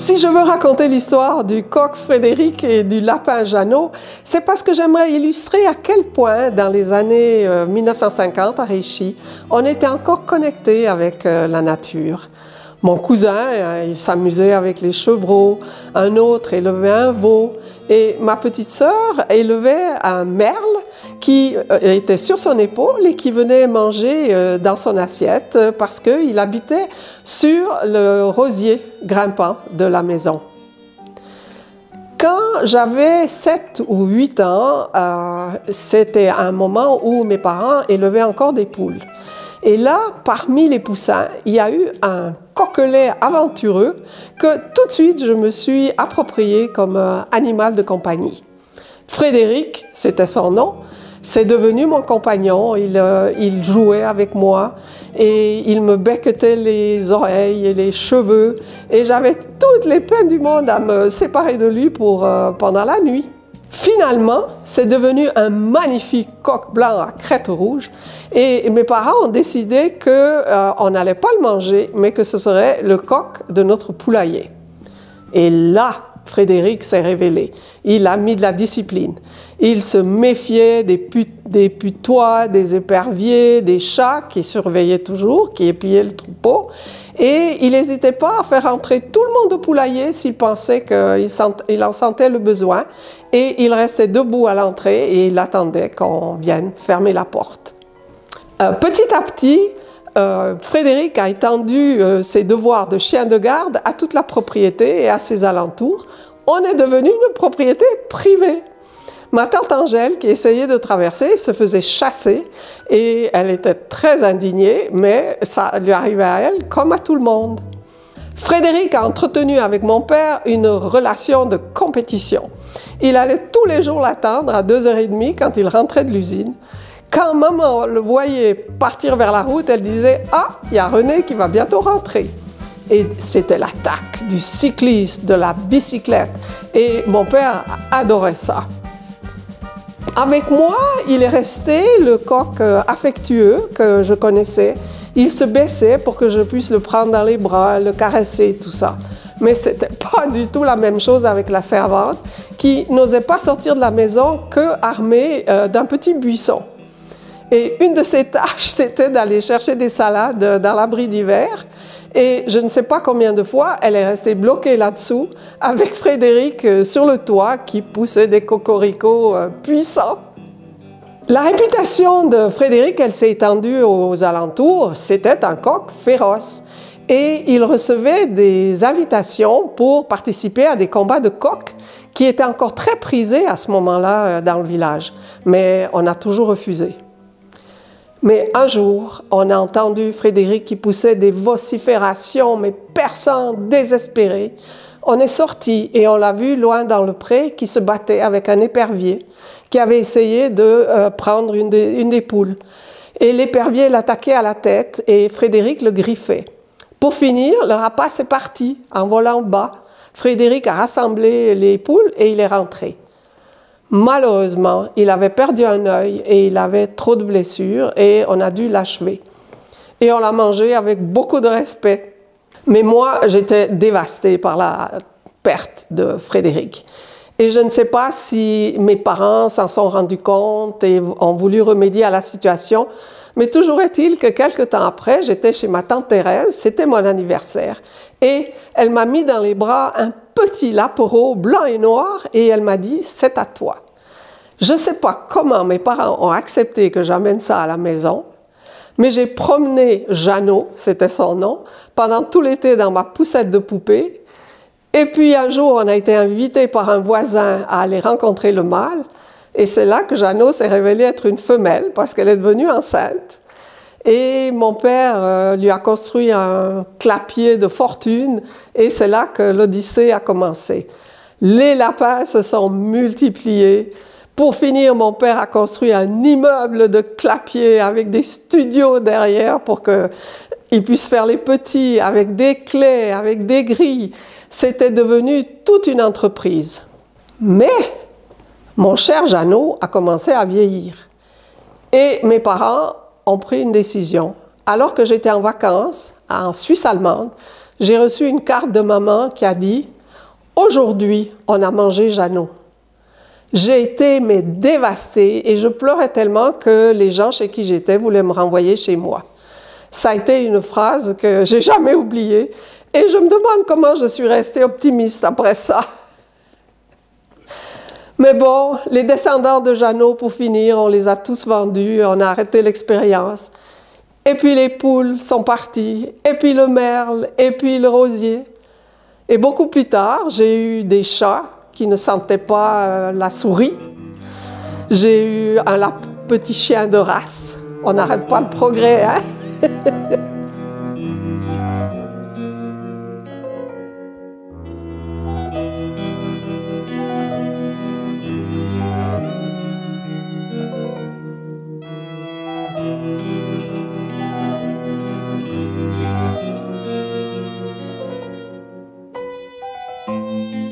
Si je veux raconter l'histoire du coq Frédéric et du lapin Jeannot, c'est parce que j'aimerais illustrer à quel point, dans les années 1950 euh, à Réchy, on était encore connecté avec euh, la nature. Mon cousin, euh, il s'amusait avec les chevreaux, un autre élevait un veau, et ma petite sœur élevait un merle qui euh, était sur son épaule et qui venait manger euh, dans son assiette parce qu'il habitait sur le rosier grimpant de la maison. Quand j'avais 7 ou 8 ans, c'était un moment où mes parents élevaient encore des poules. Et là, parmi les poussins, il y a eu un coquelet aventureux que tout de suite je me suis approprié comme animal de compagnie. Frédéric, c'était son nom, c'est devenu mon compagnon. Il, euh, il, jouait avec moi et il me becquetait les oreilles et les cheveux. Et j'avais toutes les peines du monde à me séparer de lui pour, euh, pendant la nuit. Finalement, c'est devenu un magnifique coq blanc à crête rouge et mes parents ont décidé qu'on euh, n'allait pas le manger, mais que ce serait le coq de notre poulailler. Et là, Frédéric s'est révélé. Il a mis de la discipline. Il se méfiait des, putois, des éperviers, des chats qui surveillaient toujours, qui épiaient le troupeau. Et il n'hésitait pas à faire entrer tout le monde au poulailler s'il pensait qu'il en sentait le besoin. Et il restait debout à l'entrée et il attendait qu'on vienne fermer la porte. Euh, petit à petit, euh, Frédéric a étendu euh, ses devoirs de chien de garde à toute la propriété et à ses alentours. On est devenu une propriété privée. Ma tante Angèle, qui essayait de traverser, se faisait chasser et elle était très indignée, mais ça lui arrivait à elle comme à tout le monde. Frédéric a entretenu avec mon père une relation de compétition. Il allait tous les jours l'attendre à 2h30 quand il rentrait de l'usine. Quand maman le voyait partir vers la route, elle disait « Ah, il y a René qui va bientôt rentrer ». Et c'était l'attaque du cycliste, de la bicyclette. Et mon père adorait ça. Avec moi, il est resté le coq euh, affectueux que je connaissais. Il se baissait pour que je puisse le prendre dans les bras, le caresser, tout ça. Mais c'était pas du tout la même chose avec la servante qui n'osait pas sortir de la maison que armée euh, d'un petit buisson. Et une de ses tâches, c'était d'aller chercher des salades dans l'abri d'hiver et je ne sais pas combien de fois, elle est restée bloquée là-dessous avec Frédéric euh, sur le toit qui poussait des cocoricots euh, puissants. La réputation de Frédéric, elle s'est étendue aux alentours. C'était un coq féroce. Et il recevait des invitations pour participer à des combats de coqs qui étaient encore très prisés à ce moment-là euh, dans le village. Mais on a toujours refusé. Mais un jour, on a entendu Frédéric qui poussait des vociférations, mais personne désespéré. On est sorti et on l'a vu loin dans le pré qui se battait avec un épervier qui avait essayé de euh, prendre une, une, des poules. Et l'épervier l'attaquait à la tête et Frédéric le griffait. Pour finir, le rapace est parti en volant bas. Frédéric a rassemblé les poules et il est rentré. Malheureusement, il avait perdu un œil et il avait trop de blessures et on a dû l'achever. Et on l'a mangé avec beaucoup de respect. Mais moi, j'étais dévastée par la perte de Frédéric. Et je ne sais pas si mes parents s'en sont rendus compte et ont voulu remédier à la situation, mais toujours est-il que quelque temps après, j'étais chez ma tante Thérèse, c'était mon anniversaire, et elle m'a mis dans les bras un petit lapereau blanc et noir et elle m'a dit c'est à toi. Je ne sais pas comment mes parents ont accepté que j'amène ça à la maison, mais j'ai promené Jeannot, c'était son nom, pendant tout l'été dans ma poussette de poupée. Et puis un jour, on a été invité par un voisin à aller rencontrer le mâle. Et c'est là que Jeannot s'est révélée être une femelle parce qu'elle est devenue enceinte. Et mon père euh, lui a construit un clapier de fortune et c'est là que l'Odyssée a commencé. Les lapins se sont multipliés. Pour finir, mon père a construit un immeuble de clapier avec des studios derrière pour qu'il puisse faire les petits avec des clés, avec des grilles. C'était devenu toute une entreprise. Mais mon cher Jeannot a commencé à vieillir. Et mes parents ont pris une décision. Alors que j'étais en vacances en Suisse allemande, j'ai reçu une carte de maman qui a dit Aujourd'hui, on a mangé Jeannot. J'ai été mais dévastée et je pleurais tellement que les gens chez qui j'étais voulaient me renvoyer chez moi. Ça a été une phrase que j'ai jamais oubliée et je me demande comment je suis restée optimiste après ça. Mais bon, les descendants de Jeannot, pour finir, on les a tous vendus, on a arrêté l'expérience. Et puis les poules sont parties, et puis le merle, et puis le rosier. Et beaucoup plus tard, j'ai eu des chats qui ne sentaient pas euh, la souris. J'ai eu un petit chien de race. On n'arrête pas le progrès, hein? Música